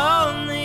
If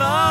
only